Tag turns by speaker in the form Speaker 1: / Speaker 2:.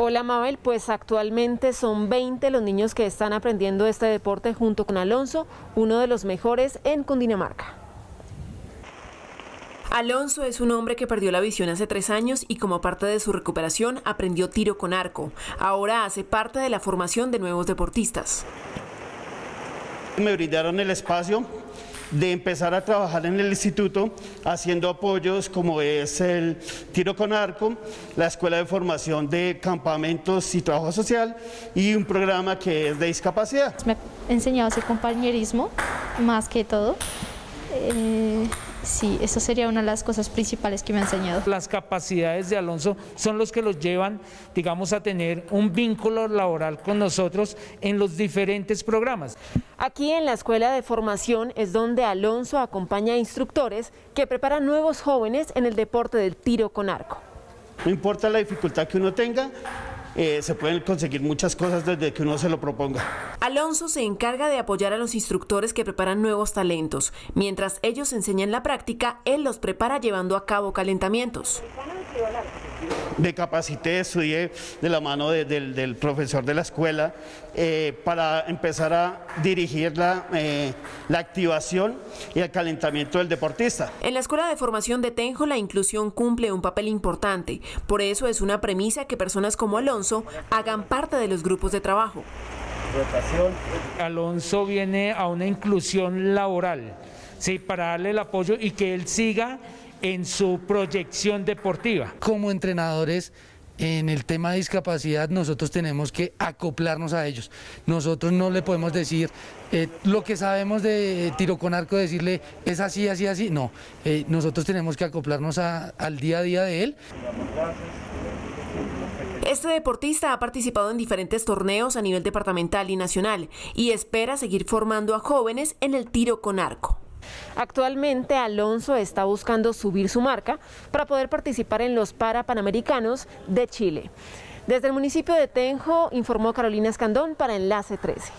Speaker 1: Hola Mabel, pues actualmente son 20 los niños que están aprendiendo este deporte junto con Alonso, uno de los mejores en Cundinamarca.
Speaker 2: Alonso es un hombre que perdió la visión hace tres años y como parte de su recuperación aprendió tiro con arco. Ahora hace parte de la formación de nuevos deportistas.
Speaker 3: Me brindaron el espacio de empezar a trabajar en el instituto haciendo apoyos como es el tiro con arco, la escuela de formación de campamentos y trabajo social y un programa que es de discapacidad.
Speaker 4: Me ha enseñado a compañerismo más que todo. Eh, Sí, eso sería una de las cosas principales que me ha enseñado.
Speaker 5: Las capacidades de Alonso son los que los llevan, digamos, a tener un vínculo laboral con nosotros en los diferentes programas.
Speaker 1: Aquí en la Escuela de Formación es donde Alonso acompaña a instructores que preparan nuevos jóvenes en el deporte del tiro con arco.
Speaker 3: No importa la dificultad que uno tenga, eh, se pueden conseguir muchas cosas desde que uno se lo proponga.
Speaker 2: Alonso se encarga de apoyar a los instructores que preparan nuevos talentos. Mientras ellos enseñan la práctica, él los prepara llevando a cabo calentamientos.
Speaker 3: Me capacité, estudié de la mano del profesor de la escuela eh, para empezar a dirigir la, eh, la activación y el calentamiento del deportista.
Speaker 2: En la Escuela de Formación de Tenjo la inclusión cumple un papel importante. Por eso es una premisa que personas como Alonso hagan parte de los grupos de trabajo.
Speaker 5: Alonso viene a una inclusión laboral, ¿sí? para darle el apoyo y que él siga en su proyección deportiva.
Speaker 6: Como entrenadores, en el tema de discapacidad nosotros tenemos que acoplarnos a ellos. Nosotros no le podemos decir eh, lo que sabemos de tiro con arco, decirle es así, así, así. No, eh, nosotros tenemos que acoplarnos al día a día de él.
Speaker 2: Este deportista ha participado en diferentes torneos a nivel departamental y nacional y espera seguir formando a jóvenes en el tiro con arco.
Speaker 1: Actualmente Alonso está buscando subir su marca para poder participar en los Parapanamericanos de Chile. Desde el municipio de Tenjo informó Carolina Escandón para Enlace 13.